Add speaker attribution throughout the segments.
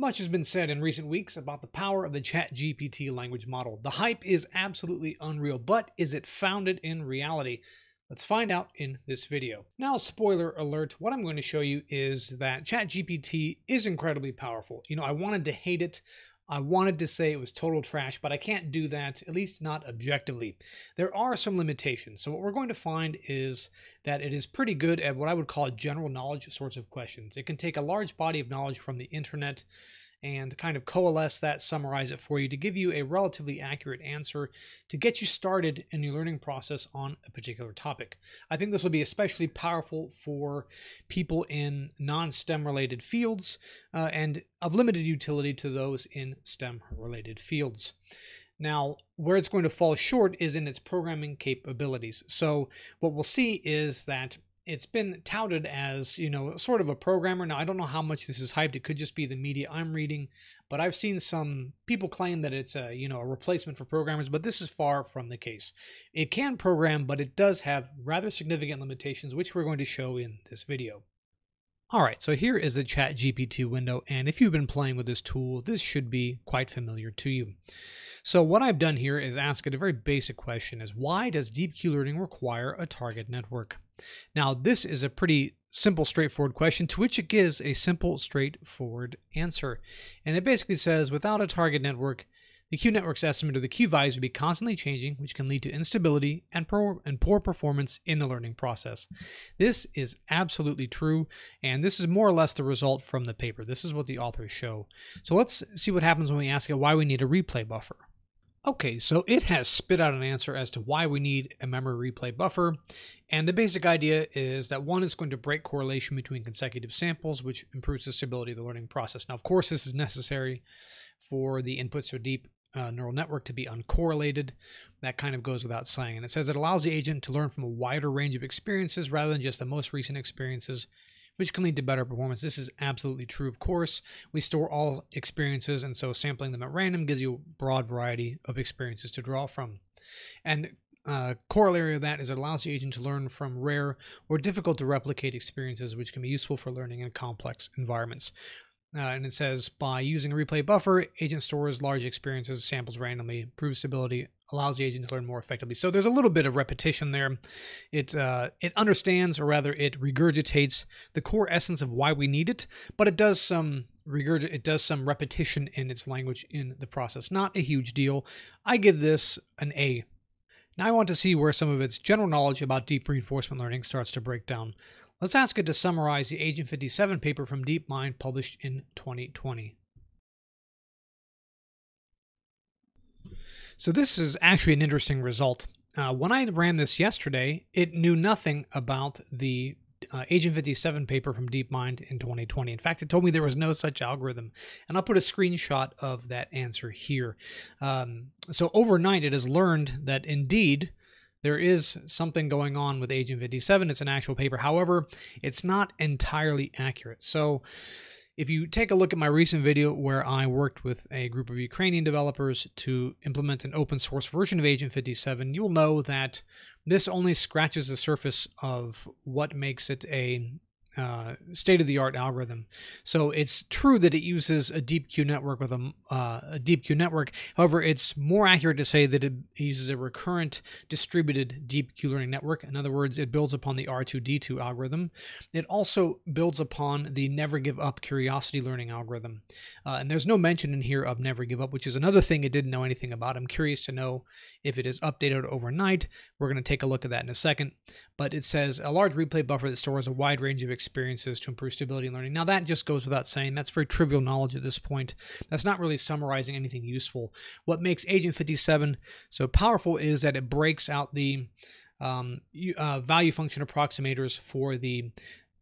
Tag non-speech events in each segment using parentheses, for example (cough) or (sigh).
Speaker 1: Much has been said in recent weeks about the power of the ChatGPT language model. The hype is absolutely unreal, but is it founded in reality? Let's find out in this video. Now, spoiler alert, what I'm going to show you is that ChatGPT is incredibly powerful. You know, I wanted to hate it. I wanted to say it was total trash, but I can't do that, at least not objectively. There are some limitations. So, what we're going to find is that it is pretty good at what I would call general knowledge sorts of questions. It can take a large body of knowledge from the internet and kind of coalesce that, summarize it for you to give you a relatively accurate answer to get you started in your learning process on a particular topic. I think this will be especially powerful for people in non STEM related fields uh, and of limited utility to those in STEM related fields. Now, where it's going to fall short is in its programming capabilities. So, what we'll see is that it's been touted as you know sort of a programmer now i don't know how much this is hyped it could just be the media i'm reading but i've seen some people claim that it's a you know a replacement for programmers but this is far from the case it can program but it does have rather significant limitations which we're going to show in this video all right, so here is the Chat GPT window, and if you've been playing with this tool, this should be quite familiar to you. So what I've done here is ask it a very basic question is why does deep Q learning require a target network? Now, this is a pretty simple, straightforward question to which it gives a simple, straightforward answer. And it basically says without a target network, the Q network's estimate of the Q values would be constantly changing, which can lead to instability and poor, and poor performance in the learning process. This is absolutely true, and this is more or less the result from the paper. This is what the authors show. So let's see what happens when we ask it why we need a replay buffer. Okay, so it has spit out an answer as to why we need a memory replay buffer. And the basic idea is that one is going to break correlation between consecutive samples, which improves the stability of the learning process. Now, of course, this is necessary for the inputs to a deep uh, neural network to be uncorrelated. That kind of goes without saying. And it says it allows the agent to learn from a wider range of experiences rather than just the most recent experiences which can lead to better performance. This is absolutely true, of course. We store all experiences, and so sampling them at random gives you a broad variety of experiences to draw from. And uh, corollary of that is it allows the agent to learn from rare or difficult to replicate experiences, which can be useful for learning in complex environments. Uh, and it says by using a replay buffer, agent stores large experiences, samples randomly, improves stability, allows the agent to learn more effectively. So there's a little bit of repetition there. It uh, it understands, or rather, it regurgitates the core essence of why we need it, but it does some regurg it does some repetition in its language in the process. Not a huge deal. I give this an A. Now I want to see where some of its general knowledge about deep reinforcement learning starts to break down. Let's ask it to summarize the Agent 57 paper from DeepMind published in 2020. So this is actually an interesting result. Uh, when I ran this yesterday, it knew nothing about the uh, Agent 57 paper from DeepMind in 2020. In fact, it told me there was no such algorithm. And I'll put a screenshot of that answer here. Um, so overnight, it has learned that indeed there is something going on with Agent 57. It's an actual paper. However, it's not entirely accurate. So if you take a look at my recent video where I worked with a group of Ukrainian developers to implement an open source version of Agent 57, you'll know that this only scratches the surface of what makes it a uh, state of the art algorithm. So it's true that it uses a deep Q network with a, uh, a deep Q network. However, it's more accurate to say that it uses a recurrent distributed deep Q learning network. In other words, it builds upon the R2D2 algorithm. It also builds upon the never give up curiosity learning algorithm. Uh, and there's no mention in here of never give up, which is another thing it didn't know anything about. I'm curious to know if it is updated overnight. We're going to take a look at that in a second. But it says a large replay buffer that stores a wide range of experiences to improve stability and learning. Now, that just goes without saying. That's very trivial knowledge at this point. That's not really summarizing anything useful. What makes Agent 57 so powerful is that it breaks out the um, uh, value function approximators for the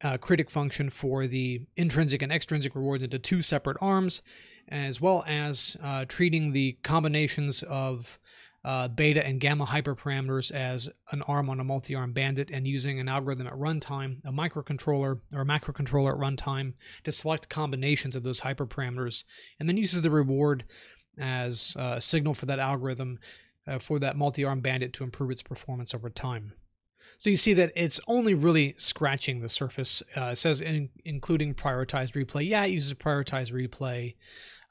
Speaker 1: uh, critic function for the intrinsic and extrinsic rewards into two separate arms, as well as uh, treating the combinations of uh, beta and gamma hyperparameters as an arm on a multi-arm bandit and using an algorithm at runtime, a microcontroller or a macrocontroller at runtime to select combinations of those hyperparameters, and then uses the reward as uh, a signal for that algorithm uh, for that multi-arm bandit to improve its performance over time. So you see that it's only really scratching the surface. Uh, it says in, including prioritized replay. Yeah, it uses prioritized replay.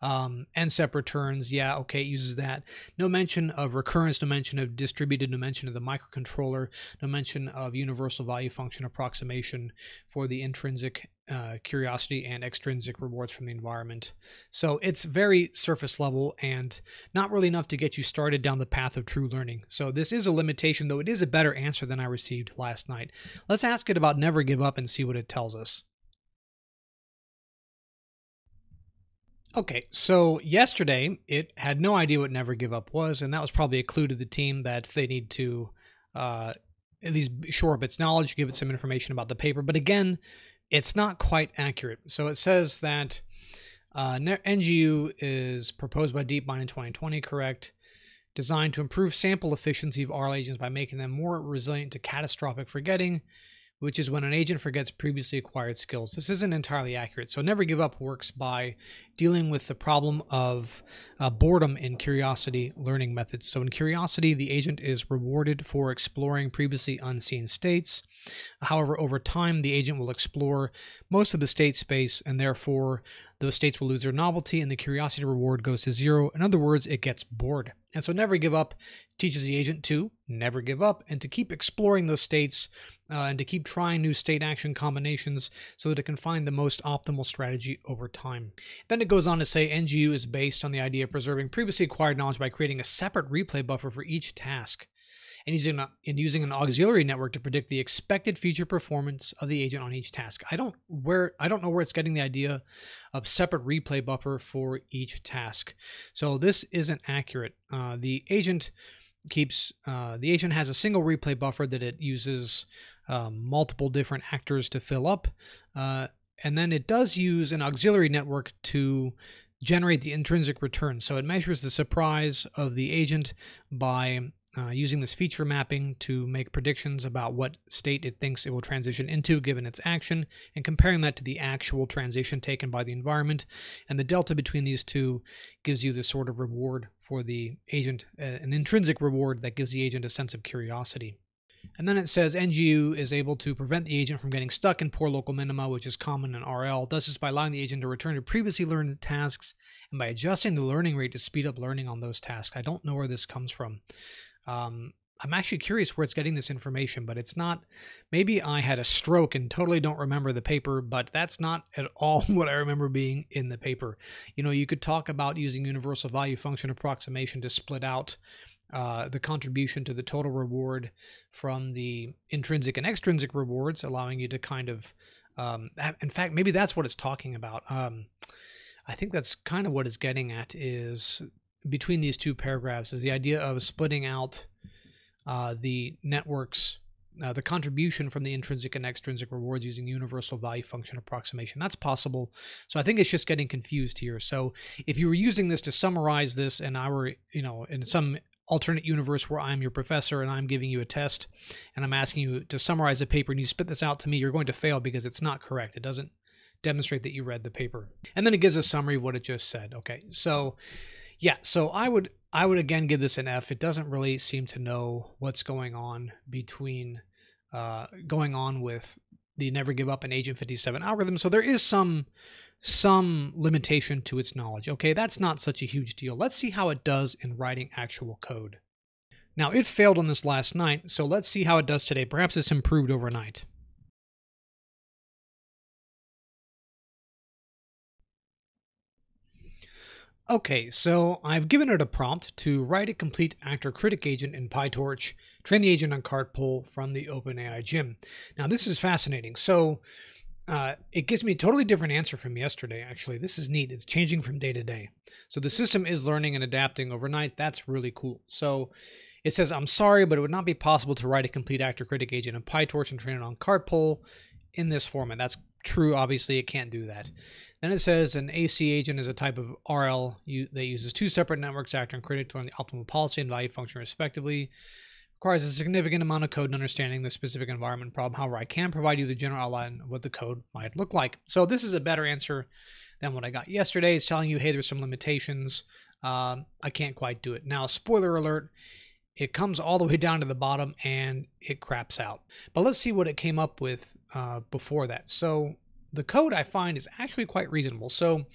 Speaker 1: Um, N-step returns, yeah, okay, it uses that. No mention of recurrence, no mention of distributed, no mention of the microcontroller, no mention of universal value function approximation for the intrinsic uh, curiosity and extrinsic rewards from the environment. So it's very surface level and not really enough to get you started down the path of true learning. So this is a limitation, though it is a better answer than I received last night. Let's ask it about never give up and see what it tells us. Okay, so yesterday it had no idea what Never Give Up was, and that was probably a clue to the team that they need to uh, at least shore up its knowledge, give it some information about the paper. But again, it's not quite accurate. So it says that uh, NGU is proposed by DeepMind in 2020, correct? Designed to improve sample efficiency of RL agents by making them more resilient to catastrophic forgetting which is when an agent forgets previously acquired skills. This isn't entirely accurate. So Never Give Up works by dealing with the problem of uh, boredom in curiosity learning methods. So in curiosity, the agent is rewarded for exploring previously unseen states. However, over time, the agent will explore most of the state space and therefore those states will lose their novelty and the curiosity reward goes to zero. In other words, it gets bored. And so Never Give Up teaches the agent to never give up and to keep exploring those states uh, and to keep trying new state action combinations so that it can find the most optimal strategy over time. Then it goes on to say NGU is based on the idea of preserving previously acquired knowledge by creating a separate replay buffer for each task and using, a, and using an auxiliary network to predict the expected future performance of the agent on each task. I don't where I don't know where it's getting the idea of separate replay buffer for each task. So this isn't accurate. Uh, the agent keeps uh, the agent has a single replay buffer that it uses um, multiple different actors to fill up, uh, and then it does use an auxiliary network to generate the intrinsic return. So it measures the surprise of the agent by uh, using this feature mapping to make predictions about what state it thinks it will transition into given its action, and comparing that to the actual transition taken by the environment. And the delta between these two gives you this sort of reward for the agent, uh, an intrinsic reward that gives the agent a sense of curiosity. And then it says NGU is able to prevent the agent from getting stuck in poor local minima, which is common in RL. Does this by allowing the agent to return to previously learned tasks and by adjusting the learning rate to speed up learning on those tasks. I don't know where this comes from. Um, I'm actually curious where it's getting this information, but it's not. Maybe I had a stroke and totally don't remember the paper, but that's not at all (laughs) what I remember being in the paper. You know, you could talk about using universal value function approximation to split out uh, the contribution to the total reward from the intrinsic and extrinsic rewards, allowing you to kind of, um, in fact, maybe that's what it's talking about. Um, I think that's kind of what it's getting at is between these two paragraphs is the idea of splitting out uh, the networks, uh, the contribution from the intrinsic and extrinsic rewards using universal value function approximation. That's possible. So I think it's just getting confused here. So if you were using this to summarize this, and I were, you know, in some alternate universe where I'm your professor and I'm giving you a test and I'm asking you to summarize a paper and you spit this out to me, you're going to fail because it's not correct. It doesn't demonstrate that you read the paper. And then it gives a summary of what it just said. Okay. So yeah, so I would I would again give this an F. It doesn't really seem to know what's going on between uh, going on with the Never Give Up and Agent 57 algorithm. So there is some some limitation to its knowledge. Okay, that's not such a huge deal. Let's see how it does in writing actual code. Now, it failed on this last night, so let's see how it does today. Perhaps it's improved overnight. Okay, so I've given it a prompt to write a complete actor critic agent in PyTorch, train the agent on card cartpole from the OpenAI gym. Now, this is fascinating. So, uh, it gives me a totally different answer from yesterday, actually. This is neat. It's changing from day to day. So, the system is learning and adapting overnight. That's really cool. So, it says, I'm sorry, but it would not be possible to write a complete actor critic agent in PyTorch and train it on card cartpole in this format. That's true. Obviously, it can't do that. Then it says an AC agent is a type of RL that uses two separate networks acting to learn the optimal policy and value function respectively. Requires a significant amount of code and understanding the specific environment problem. However, I can provide you the general outline of what the code might look like. So this is a better answer than what I got yesterday. It's telling you, hey, there's some limitations. Um, I can't quite do it. Now, spoiler alert, it comes all the way down to the bottom and it craps out. But let's see what it came up with uh, before that. So the code I find is actually quite reasonable. So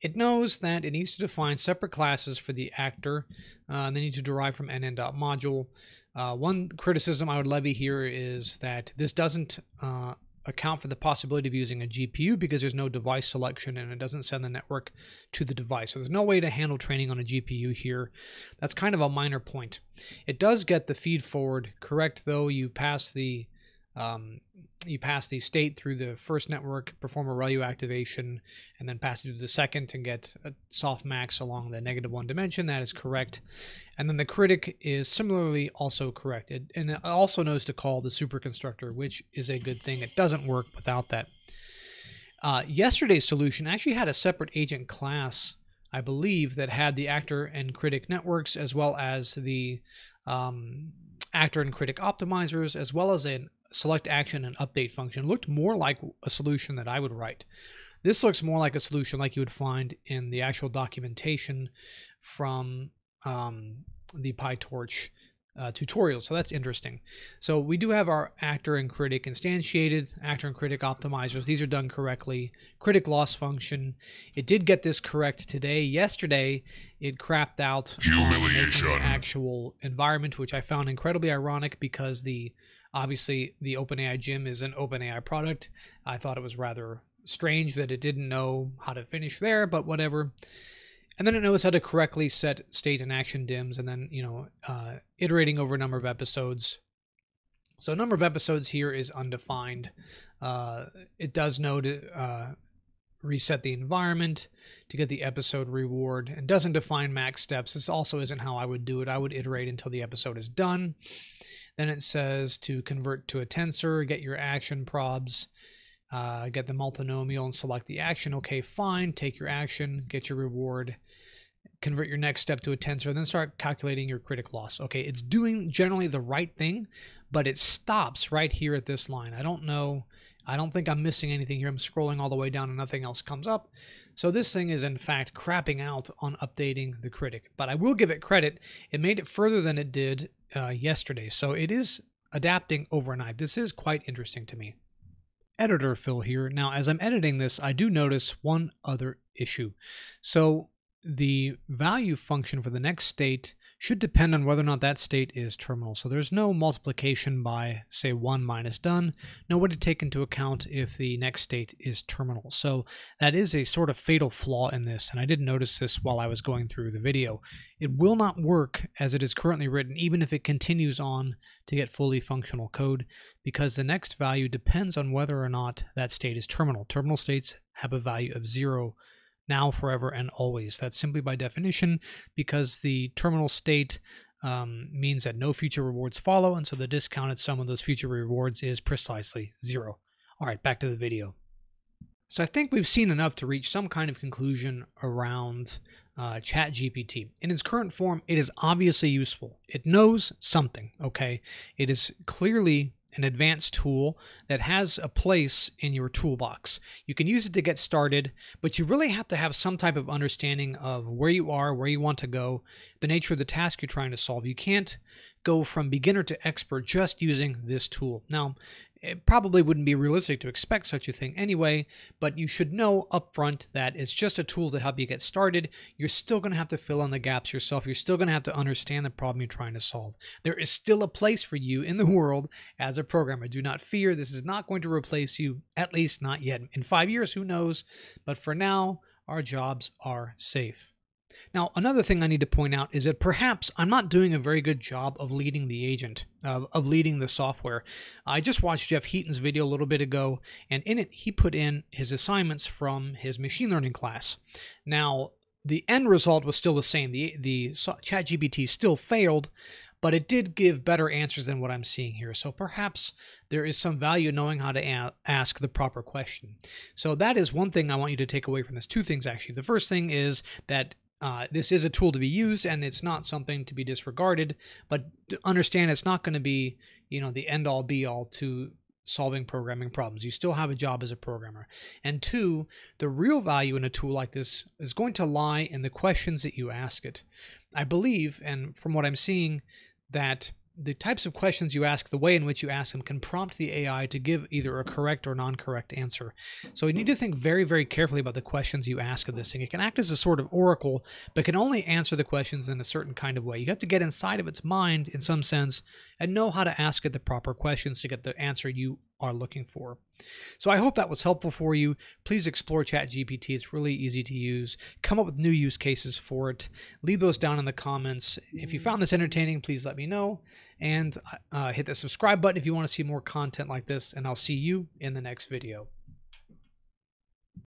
Speaker 1: it knows that it needs to define separate classes for the actor. Uh, they need to derive from nn.module. Uh, one criticism I would levy here is that this doesn't uh, account for the possibility of using a GPU because there's no device selection and it doesn't send the network to the device. So there's no way to handle training on a GPU here. That's kind of a minor point. It does get the feed forward correct though. You pass the um, you pass the state through the first network, perform a ReLU activation, and then pass it to the second and get a softmax along the negative one dimension. That is correct. And then the critic is similarly also correct. It, and it also knows to call the superconstructor, which is a good thing. It doesn't work without that. Uh, yesterday's solution actually had a separate agent class, I believe, that had the actor and critic networks as well as the um, actor and critic optimizers, as well as an select action and update function looked more like a solution that I would write. This looks more like a solution like you would find in the actual documentation from um, the PyTorch uh, tutorial. So that's interesting. So we do have our actor and critic instantiated, actor and critic optimizers. These are done correctly. Critic loss function. It did get this correct today. Yesterday, it crapped out
Speaker 2: Humiliation.
Speaker 1: the actual environment, which I found incredibly ironic because the Obviously, the OpenAI Gym is an OpenAI product. I thought it was rather strange that it didn't know how to finish there, but whatever. And then it knows how to correctly set state and action dims, and then you know, uh, iterating over a number of episodes. So a number of episodes here is undefined. Uh, it does know to uh, reset the environment to get the episode reward, and doesn't define max steps. This also isn't how I would do it. I would iterate until the episode is done. Then it says to convert to a tensor, get your action probs, uh, get the multinomial and select the action. Okay, fine. Take your action, get your reward, convert your next step to a tensor, and then start calculating your critic loss. Okay, it's doing generally the right thing, but it stops right here at this line. I don't know. I don't think I'm missing anything here. I'm scrolling all the way down and nothing else comes up. So this thing is in fact crapping out on updating the critic. But I will give it credit. It made it further than it did uh, yesterday. So it is adapting overnight. This is quite interesting to me. Editor Phil here. Now, as I'm editing this, I do notice one other issue. So the value function for the next state should depend on whether or not that state is terminal. So there's no multiplication by, say, 1 minus done, no way to take into account if the next state is terminal. So that is a sort of fatal flaw in this, and I did notice this while I was going through the video. It will not work as it is currently written, even if it continues on to get fully functional code, because the next value depends on whether or not that state is terminal. Terminal states have a value of 0 now, forever, and always. That's simply by definition because the terminal state um, means that no future rewards follow, and so the discounted sum of those future rewards is precisely zero. All right, back to the video. So I think we've seen enough to reach some kind of conclusion around uh, ChatGPT. In its current form, it is obviously useful. It knows something, okay? It is clearly an advanced tool that has a place in your toolbox. You can use it to get started, but you really have to have some type of understanding of where you are, where you want to go, the nature of the task you're trying to solve. You can't go from beginner to expert just using this tool. Now, it probably wouldn't be realistic to expect such a thing anyway, but you should know upfront that it's just a tool to help you get started. You're still going to have to fill in the gaps yourself. You're still going to have to understand the problem you're trying to solve. There is still a place for you in the (laughs) world as a programmer. Do not fear. This is not going to replace you, at least not yet. In five years, who knows? But for now, our jobs are safe. Now, another thing I need to point out is that perhaps I'm not doing a very good job of leading the agent, uh, of leading the software. I just watched Jeff Heaton's video a little bit ago, and in it, he put in his assignments from his machine learning class. Now, the end result was still the same. The, the ChatGPT still failed, but it did give better answers than what I'm seeing here. So perhaps there is some value knowing how to ask the proper question. So that is one thing I want you to take away from this. Two things, actually. The first thing is that uh, this is a tool to be used and it's not something to be disregarded, but understand it's not going to be, you know, the end all be all to solving programming problems. You still have a job as a programmer. And two, the real value in a tool like this is going to lie in the questions that you ask it. I believe, and from what I'm seeing, that the types of questions you ask, the way in which you ask them, can prompt the AI to give either a correct or non correct answer. So you need to think very, very carefully about the questions you ask of this thing. It can act as a sort of oracle, but can only answer the questions in a certain kind of way. You have to get inside of its mind in some sense and know how to ask it the proper questions to get the answer you are looking for. So I hope that was helpful for you. Please explore ChatGPT. It's really easy to use. Come up with new use cases for it. Leave those down in the comments. If you found this entertaining, please let me know. And uh, hit the subscribe button if you want to see more content like this. And I'll see you in the next video.